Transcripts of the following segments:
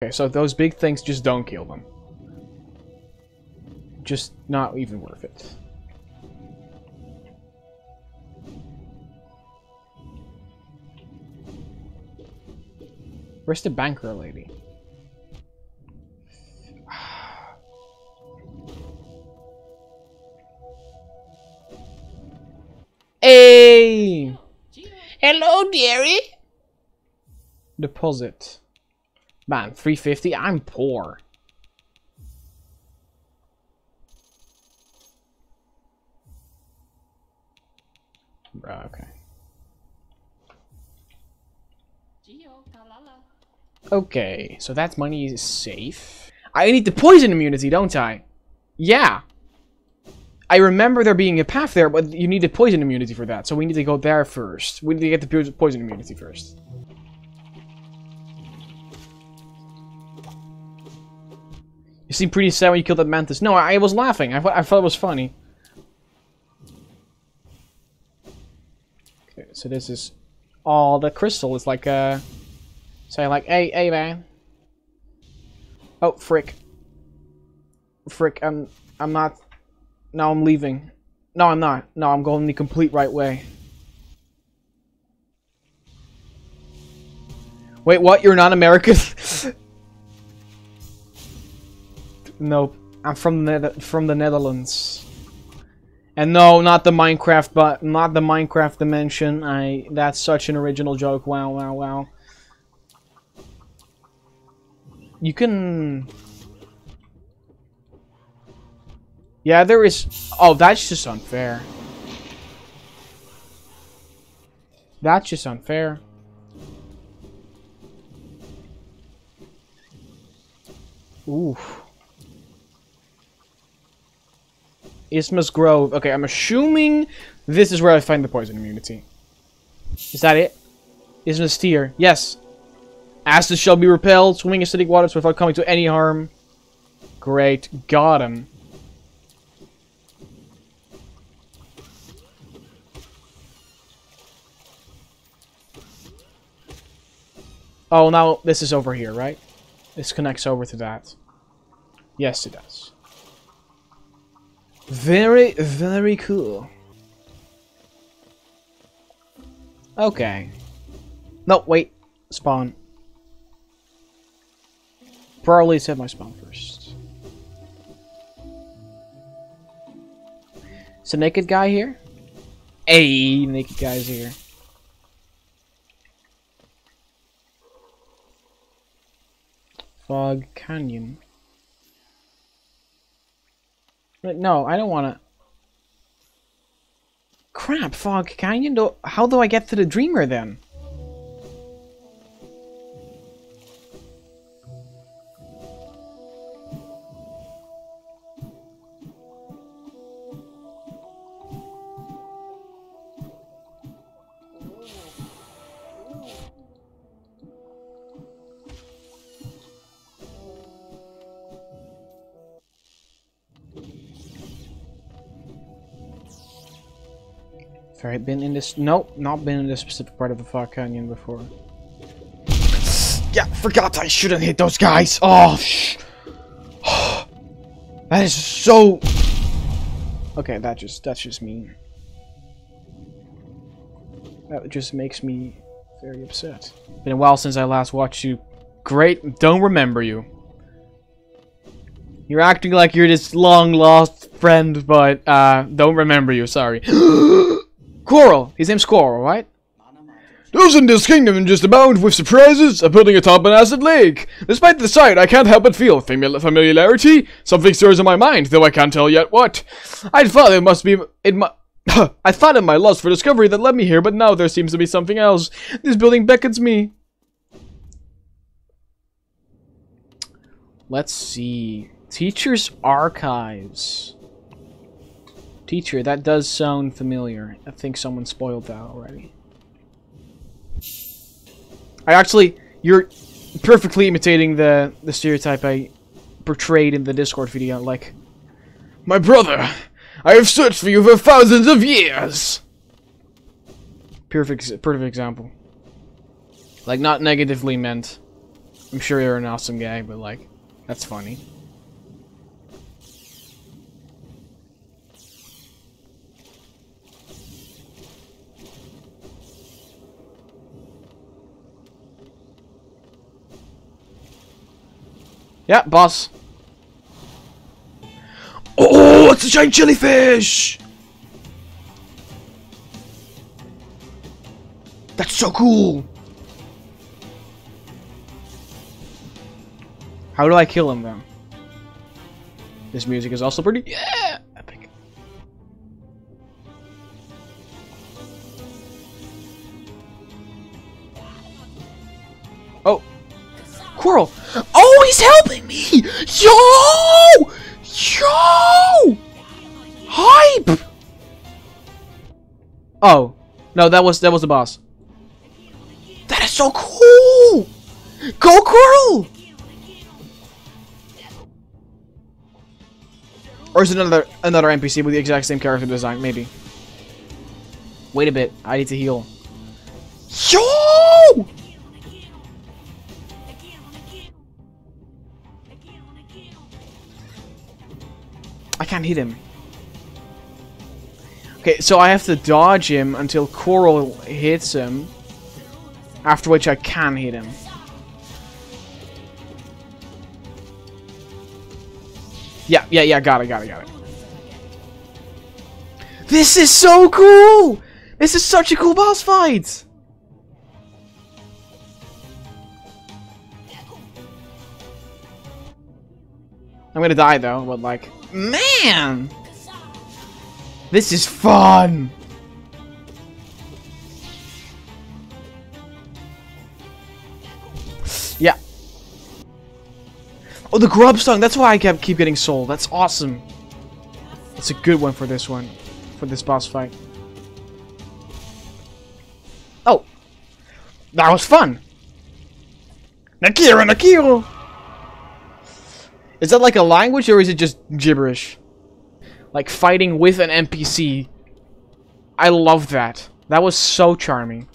Okay, so those big things, just don't kill them. Just not even worth it. Where's the banker lady? Hey! Hello, dearie. Deposit. Man, 350? I'm poor. Okay. Okay, so that money is safe. I need the poison immunity, don't I? Yeah. I remember there being a path there, but you need the poison immunity for that. So we need to go there first. We need to get the poison immunity first. You seem pretty sad when you killed that mantis. No, I, was laughing. I, I thought it was funny. Okay, so this is... all the crystal is like, uh... Say like, hey, hey, man. Oh, frick. Frick, I'm... I'm not... No, I'm leaving. No, I'm not. No, I'm going the complete right way. Wait, what? You're not American? Nope. I'm from the from the Netherlands. And no, not the Minecraft, but not the Minecraft dimension. I that's such an original joke. Wow, wow, wow. You can Yeah, there is Oh, that's just unfair. That's just unfair. Oof. Isma's Grove. Okay, I'm assuming this is where I find the poison immunity. Is that it? Isma's Tear. Yes. Acid shall be repelled. Swimming acidic waters without coming to any harm. Great. Got him. Oh, now this is over here, right? This connects over to that. Yes, it does. Very, very cool. Okay. No, wait. Spawn. Probably set my spawn first. Is a naked guy here? Hey, naked guy's here. Fog Canyon. No, I don't want to... Crap, Fog Canyon? How do I get to the Dreamer then? Have I been in this? Nope, not been in this specific part of the Fog Canyon before. Yeah, forgot I shouldn't hit those guys. Oh, shh. that is so. Okay, that just that's just mean. That just makes me very upset. Been a while since I last watched you. Great, don't remember you. You're acting like you're this long lost friend, but uh, don't remember you. Sorry. Squirrel! His name's Squirrel, right? Those in this kingdom just abound with surprises? A building atop an acid lake. Despite the sight, I can't help but feel famili familiarity. Something stirs in my mind, though I can't tell yet what. I thought it must be in my. I thought in my lust for discovery that led me here, but now there seems to be something else. This building beckons me. Let's see. Teacher's Archives. Teacher, that does sound familiar. I think someone spoiled that already. I actually, you're perfectly imitating the, the stereotype I portrayed in the Discord video, like, My brother, I have searched for you for thousands of years! Perfect, perfect example. Like, not negatively meant. I'm sure you're an awesome guy, but like, that's funny. Yeah, boss. Oh, it's a giant jellyfish! That's so cool! How do I kill him though? This music is also pretty yeah epic. Oh, Quirrel! He's helping me! Yo! Yo! Hype! Oh, no, that was that was the boss. That is so cool! Go, Quirrel! Or is it another another NPC with the exact same character design? Maybe. Wait a bit. I need to heal. Yo! I can't hit him. Okay, so I have to dodge him until Quirrel hits him. After which I can hit him. Yeah, yeah, yeah, got it, got it, got it. This is so cool! This is such a cool boss fight! I'm gonna die though, but like, man! This is fun! Yeah. Oh, the grub song. That's why I kept keep getting soul. That's awesome. That's a good one for this one, for this boss fight. Oh, that was fun. Nakira, Nakira. Is that like a language or is it just gibberish? Like fighting with an NPC. I love that. That was so charming.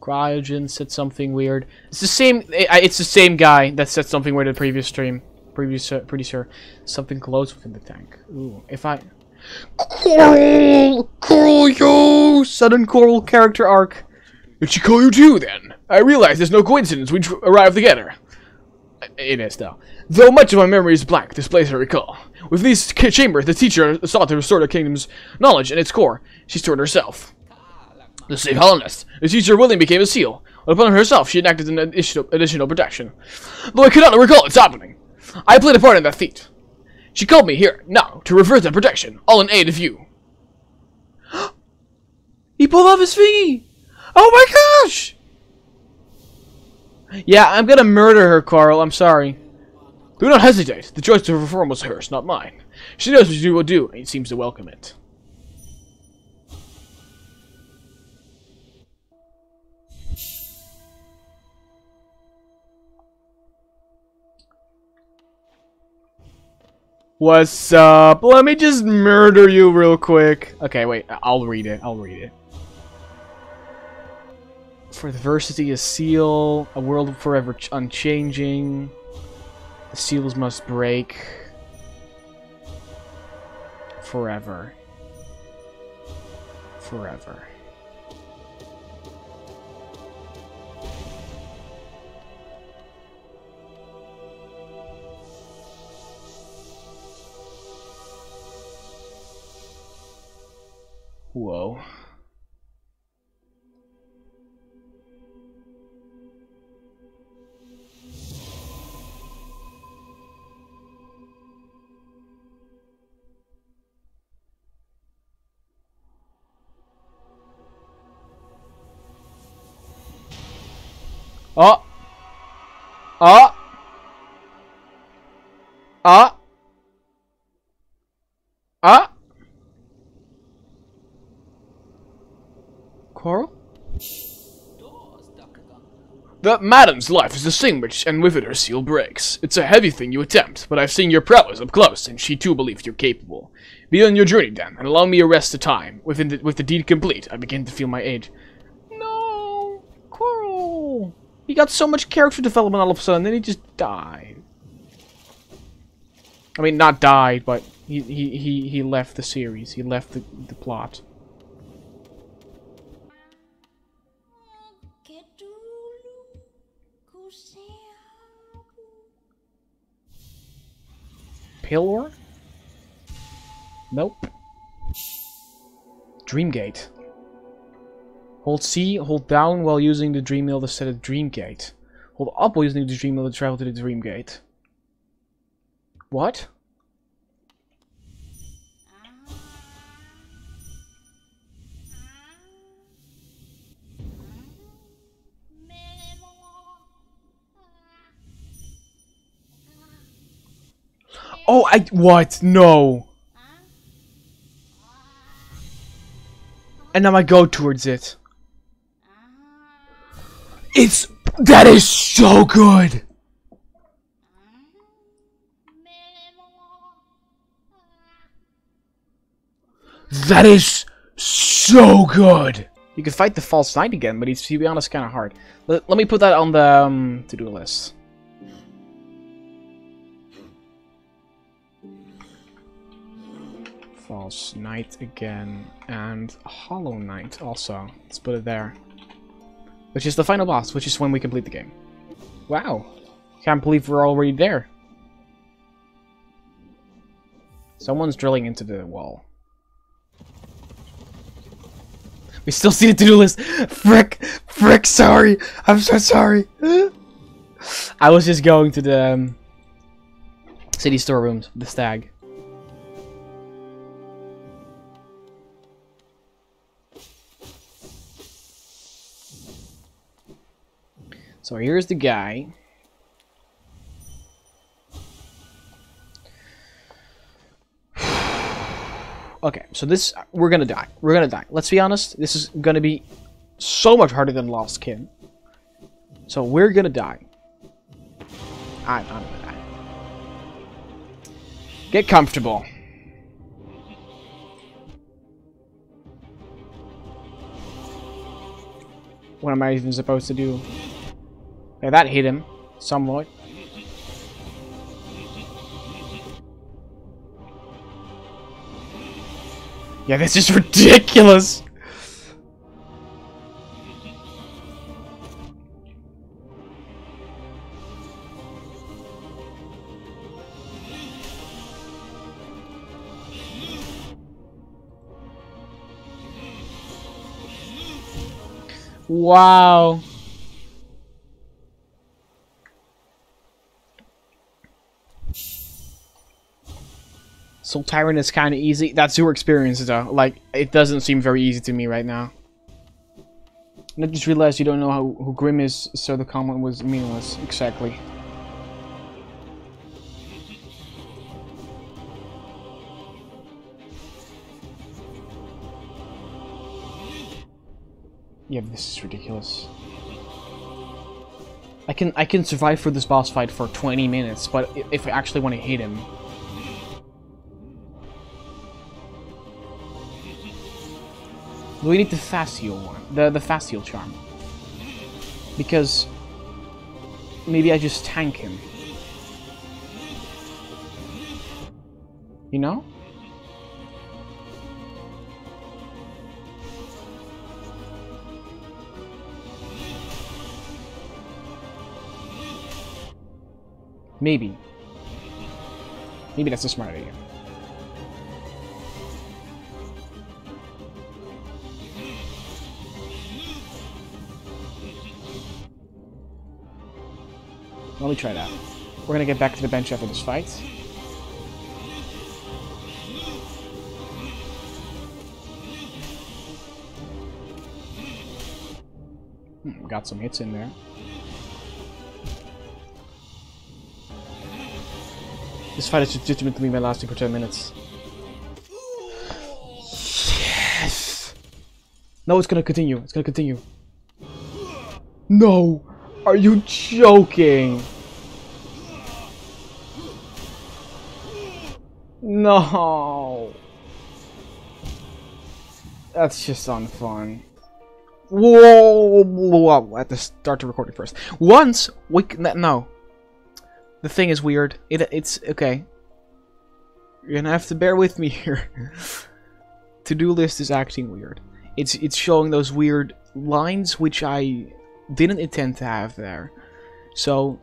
Cryogen said something weird. It's the same. i- It's the same guy that said something weird in the previous stream. Previous, uh, pretty sure. Something glows within the tank. Ooh, if I. Quirrel, Quirrel, yo! Sudden Quirrel character arc. Did she call you too, then? I realize there's no coincidence we arrived together. It is though. Though much of my memory is blank, this place I recall. With these chambers, the teacher sought to restore the kingdom's knowledge in its core. She stored herself. To save Hallownest, the teacher willingly became a seal. Upon herself, she enacted an additional, additional protection. Though I cannot recall its happening. I played a part in that feat. She called me here, now, to reverse that protection, all in aid of you. He pulled off his thingy. Oh my gosh! Yeah, I'm gonna murder her, Carl. I'm sorry. Do not hesitate. The choice to reform was hers, not mine. She knows what she will do, and seems to welcome it. What's up? Let me just murder you real quick. Okay, wait. I'll read it. I'll read it. For diversity, a seal, a world forever ch- unchanging. The seals must break. Forever. Forever. Whoa. Oh. Oh. Ah. Ah. Quirrel? The That madam's life is a sandwich, and with it her seal breaks. It's a heavy thing you attempt, but I've seen your prowess up close, and she too believes you're capable. Be on your journey then, and allow me a rest of time. Within the, with the deed complete, I begin to feel my age. No, Quirrel. He got so much character development all of a sudden, then he just died. I mean, not died, but he he he, he left the series. He left the the plot. Pilor? Nope. Dreamgate. Hold C, hold down while using the Dream Nail to set a Dreamgate. Hold up while using the Dream Nail to travel to the Dreamgate. What? What? No! And now I go towards it. It's- that is so good! That is so good! You could fight the false knight again, but he's, to be honest, kind of hard. Let, let me put that on the um, to-do list. False Knight again, and Hollow Knight also. Let's put it there. Which is the final boss, which is when we complete the game. Wow. Can't believe we're already there. Someone's drilling into the wall. We still see the to-do list. Frick! Frick, sorry! I'm so sorry! I was just going to the um, city storerooms, the stag. So here's the guy. okay, so this we're gonna die. We're gonna die. Let's be honest. This is gonna be so much harder than Lost Kin. So we're gonna die. I'm, I'm gonna die. Get comfortable. What am I even supposed to do? Okay, that hit him. Somewhat. Yeah, this is ridiculous! Wow. Soul Tyrant is kind of easy. That's your experience, though. Like, it doesn't seem very easy to me right now. And I just realized you don't know how, who Grimm is, so the comment was meaningless. Exactly. Yeah, this is ridiculous. I can I can survive for this boss fight for 20 minutes, but if I actually want to hit him, we need the fast heal one, the the fast heal charm, because maybe I just tank him. You know? Maybe. Maybe that's a smart idea. Let me try that. We're gonna get back to the bench after this fight. Hmm, got some hits in there. This fight is legitimately been lasting for 10 minutes. Yes! No, it's gonna continue. It's gonna continue. No! Are you joking? No. That's just unfun. Whoa, whoa, I have to start the recording first. Once we no. The thing is weird. It it's okay. You're gonna have to bear with me here. To-do list is acting weird. It's it's showing those weird lines which I didn't intend to have there. So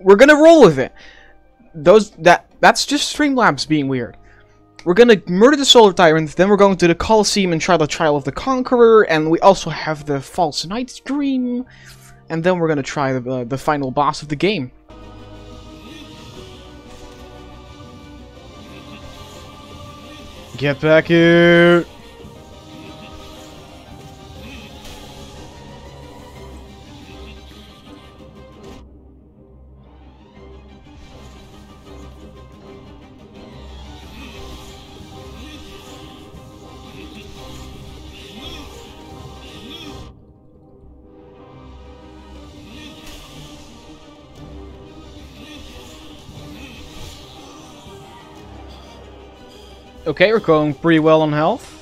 we're gonna roll with it. Those that that's just Streamlabs being weird. We're gonna murder the Soul Tyrant, then we're going to the Colosseum and try the Trial of the Conqueror, and we also have the False Knight's Dream, and then we're gonna try the uh, the final boss of the game. Get back here! Okay, we're going pretty well on health.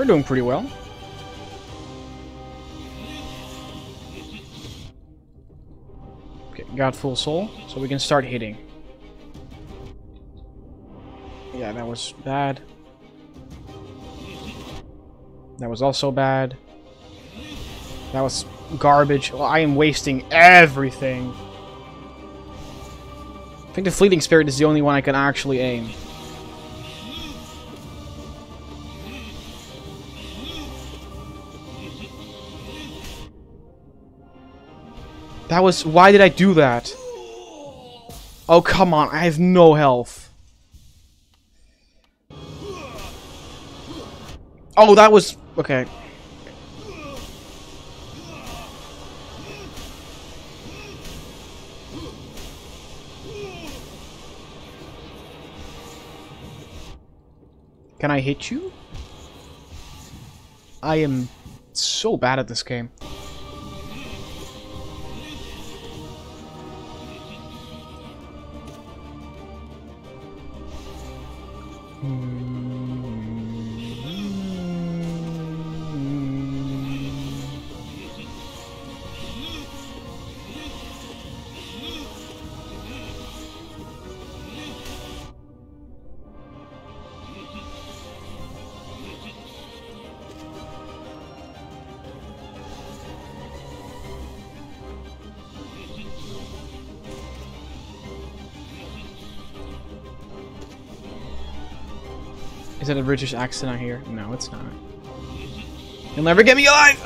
We're doing pretty well. Okay, got full soul, so we can start hitting. Yeah, that was bad. That was also bad. That was garbage. Well, I am wasting everything. I think the Fleeting Spirit is the only one I can actually aim. That was... Why did I do that? Oh, come on. I have no health. Oh, that was... Okay. Can I hit you? I am so bad at this game. That a British accent I hear? No, it's not. You'll never get me alive!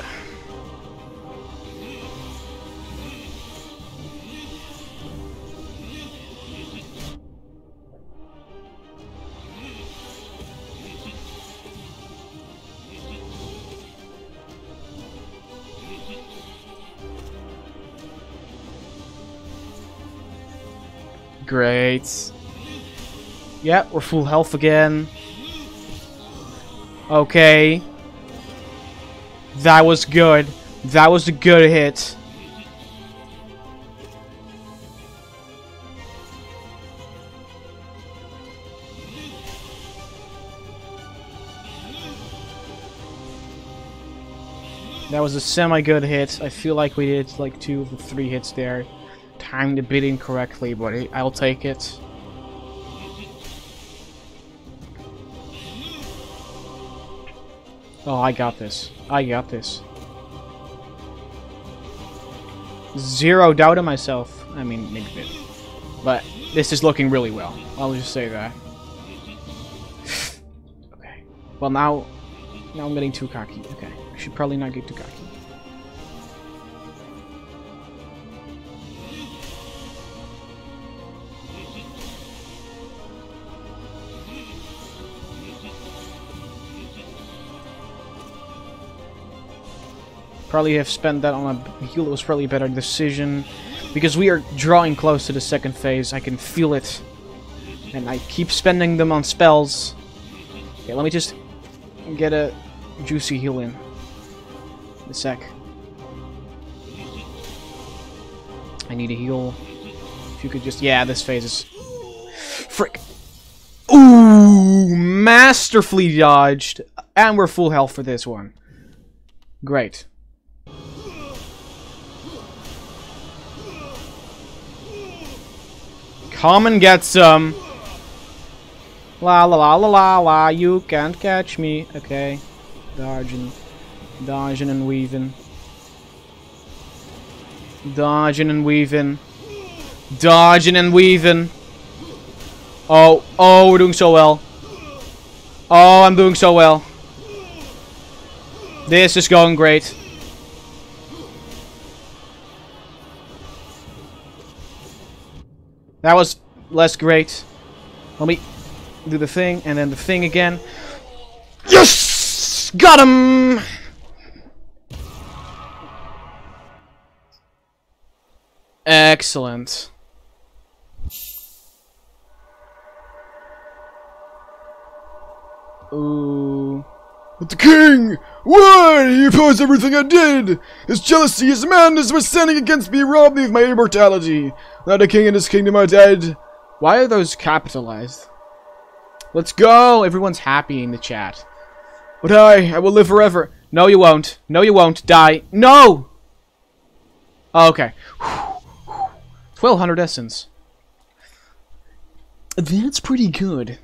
Great. Yeah, we're full health again. Okay. That was good. That was a good hit. That was a semi-good hit. I feel like we did like two of the three hits there. Timed a bit incorrectly, but I'll take it. Oh, I got this. I got this. Zero doubt in myself. I mean, maybe bit. But this is looking really well. I'll just say that. okay. Well, now... Now I'm getting too cocky. Okay. I should probably not get too cocky. Probably have spent that on a heal. It was probably a better decision. Because we are drawing close to the second phase. I can feel it. And I keep spending them on spells. Okay, let me just get a juicy heal in. A sec. I need a heal. If you could just... Yeah, this phase is... Frick. Ooh! Masterfully dodged. And we're full health for this one. Great. Come and get some. Um, la la la la la la, you can't catch me. Okay. Dodging. Dodging and weaving. Dodging and weaving. Dodging and weaving. Oh, oh, we're doing so well. Oh, I'm doing so well. This is going great. That was less great. Let me do the thing, and then the thing again. Yes! Got him! Excellent. Ooh. But the king! Why? He opposed everything I did! His jealousy, his madness was standing against me, robbed me of my immortality. Now the king and his kingdom are dead. Why are those capitalized? Let's go! Everyone's happy in the chat. But I, I will live forever. No, you won't. No, you won't. Die. No! Oh, okay. 1200 essence. That's pretty good.